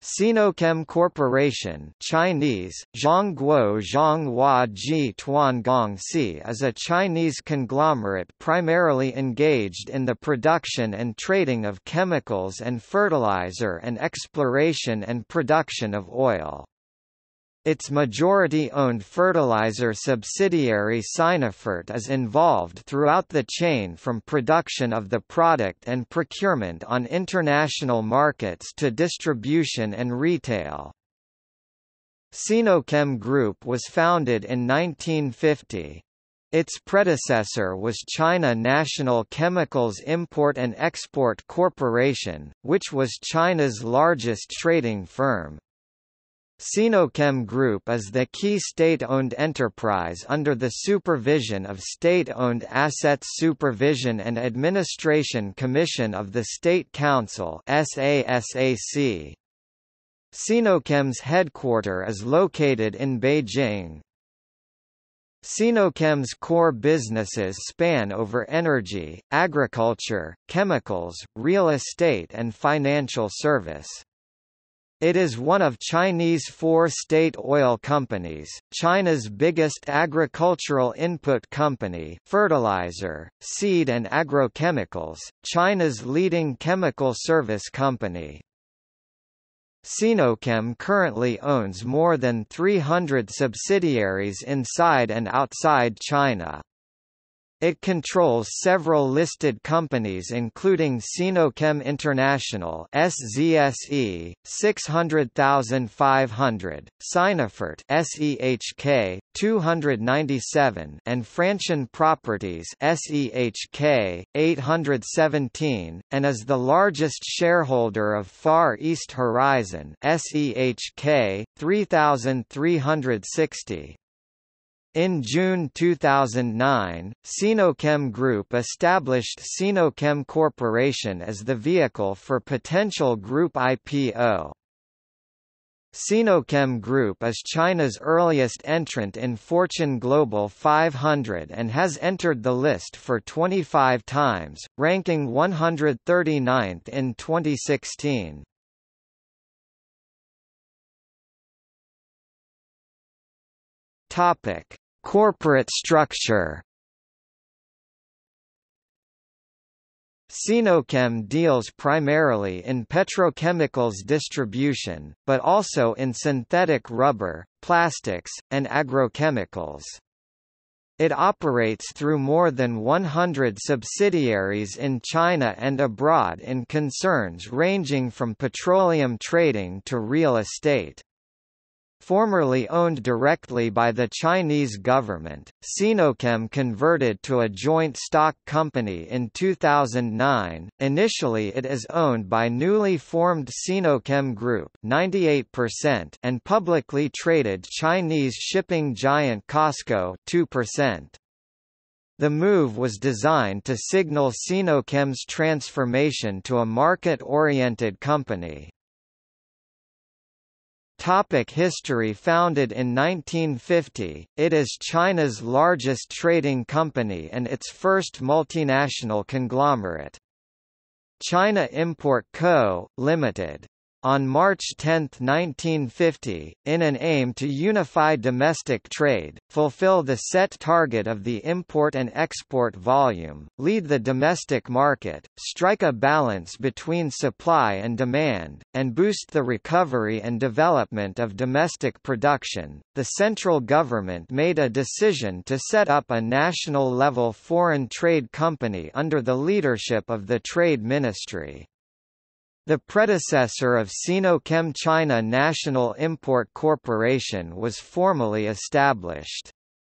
Sinochem Corporation Chinese, Zhongguo Zhonghua Ji Tuangongxi is a Chinese conglomerate primarily engaged in the production and trading of chemicals and fertilizer and exploration and production of oil. Its majority-owned fertilizer subsidiary Sinofert is involved throughout the chain from production of the product and procurement on international markets to distribution and retail. Sinochem Group was founded in 1950. Its predecessor was China National Chemicals Import and Export Corporation, which was China's largest trading firm. Sinochem Group is the key state-owned enterprise under the supervision of State-Owned Assets Supervision and Administration Commission of the State Council SASAC. Sinochem's headquarter is located in Beijing. Sinochem's core businesses span over energy, agriculture, chemicals, real estate and financial service. It is one of Chinese four state oil companies, China's biggest agricultural input company fertilizer, seed and agrochemicals, China's leading chemical service company. Sinochem currently owns more than 300 subsidiaries inside and outside China. It controls several listed companies including Sinochem International SZSE, 600,500, Sinofert SEHK, 297 and Franshion Properties SEHK, 817, and is the largest shareholder of Far East Horizon SEHK, 3,360. In June 2009, Sinochem Group established Sinochem Corporation as the vehicle for potential group IPO. Sinochem Group is China's earliest entrant in Fortune Global 500 and has entered the list for 25 times, ranking 139th in 2016. Topic: Corporate structure. Sinochem deals primarily in petrochemicals distribution, but also in synthetic rubber, plastics, and agrochemicals. It operates through more than 100 subsidiaries in China and abroad in concerns ranging from petroleum trading to real estate. Formerly owned directly by the Chinese government, Sinochem converted to a joint stock company in 2009. Initially it is owned by newly formed Sinochem Group 98% and publicly traded Chinese shipping giant COSCO 2%. The move was designed to signal Sinochem's transformation to a market-oriented company. Topic history Founded in 1950, it is China's largest trading company and its first multinational conglomerate. China Import Co., Limited on March 10, 1950, in an aim to unify domestic trade, fulfill the set target of the import and export volume, lead the domestic market, strike a balance between supply and demand, and boost the recovery and development of domestic production, the central government made a decision to set up a national-level foreign trade company under the leadership of the Trade Ministry. The predecessor of Sinochem China National Import Corporation was formally established.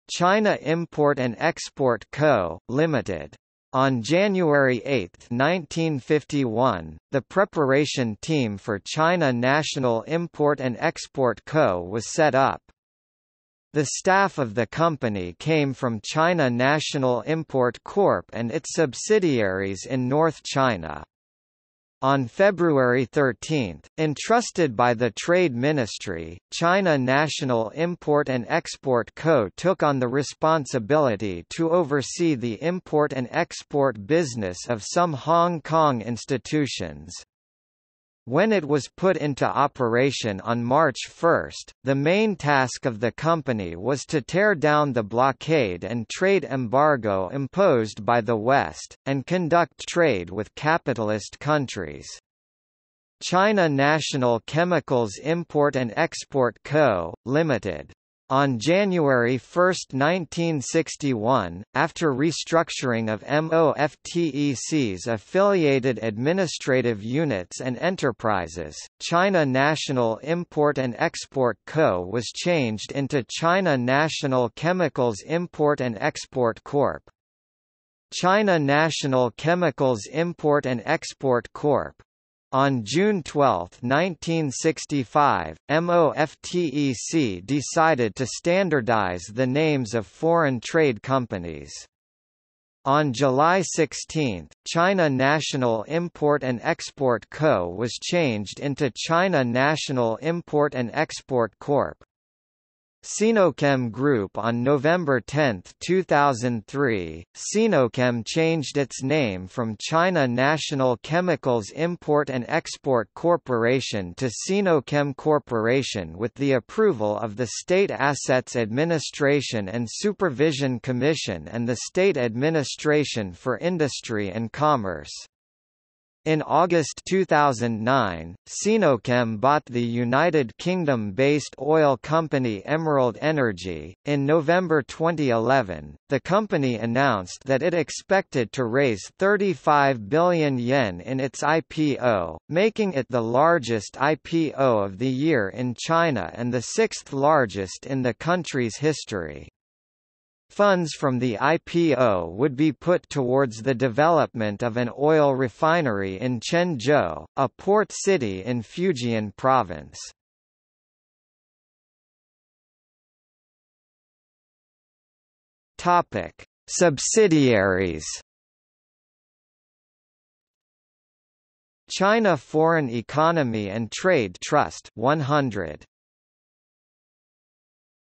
China Import and Export Co., Limited. On January 8, 1951, the preparation team for China National Import and Export Co. was set up. The staff of the company came from China National Import Corp. and its subsidiaries in North China. On February 13, entrusted by the Trade Ministry, China National Import and Export Co. took on the responsibility to oversee the import and export business of some Hong Kong institutions. When it was put into operation on March 1, the main task of the company was to tear down the blockade and trade embargo imposed by the West, and conduct trade with capitalist countries. China National Chemicals Import and Export Co., Limited on January 1, 1961, after restructuring of MOFTEC's affiliated administrative units and enterprises, China National Import and Export Co. was changed into China National Chemicals Import and Export Corp. China National Chemicals Import and Export Corp. On June 12, 1965, MOFTEC decided to standardize the names of foreign trade companies. On July 16, China National Import and Export Co. was changed into China National Import and Export Corp. Sinochem Group on November 10, 2003, Sinochem changed its name from China National Chemicals Import and Export Corporation to Sinochem Corporation with the approval of the State Assets Administration and Supervision Commission and the State Administration for Industry and Commerce. In August 2009, Sinochem bought the United Kingdom-based oil company Emerald Energy. In November 2011, the company announced that it expected to raise 35 billion yuan in its IPO, making it the largest IPO of the year in China and the sixth largest in the country's history. Funds from the IPO would be put towards the development of an oil refinery in Quanzhou, a port city in Fujian province. Topic: Subsidiaries. China Foreign Economy and Trade Trust 100